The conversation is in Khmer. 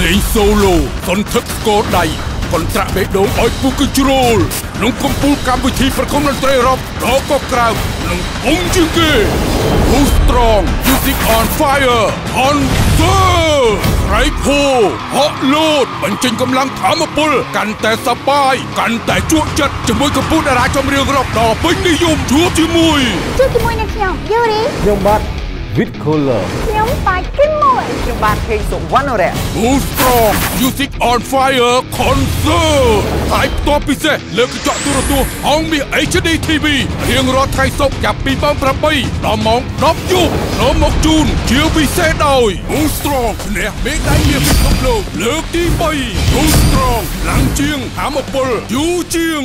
លេងសូឡូសន្ធឹកស្គរដៃកន្ត្រាក់បេះដូងឲ្យពូកជ្រូលក្នុងកំពូលកម្មវិធីប្រគំតន្ត្រីរ៉ុកដ៏កក្រៅនិងអងជាងគេ Who Strong Music on Fire Concert រៃភូហក់លោតបញ្ចេញកម្លាំងធម៌ពល កាន់តែសប្បាយកាន់តែជក់ចិត្តជាមួយកំពូលតារាចម្រៀងរ៉ុកដ៏ពេញនិយមជួបជាមួយជួបជាមួយនឹងខ្ញុំយូរីខ្ញុំបាទ with color ខ្ញុំប៉ាគឹមមួយ ខ្ញុំបានឃើញសុវណ្ណរៈ Who Strong Music on Fire Concert ហើយផ្ទាល់ពិសេសលើកញ្ចក់ទូរទស្សន៍ហងមាស HD TV រៀងរាល់ថ្ងៃសុក្រចាប់ពីម៉ោង8ដល់ម៉ោង10យប់ចូលមកជូនជាពិសេសដោយ Who Strong ឈ្នះមេដាយមាសពិភពលោកលើកទី3 Who Strong ឡើងជាងធម្មពលយូរជាង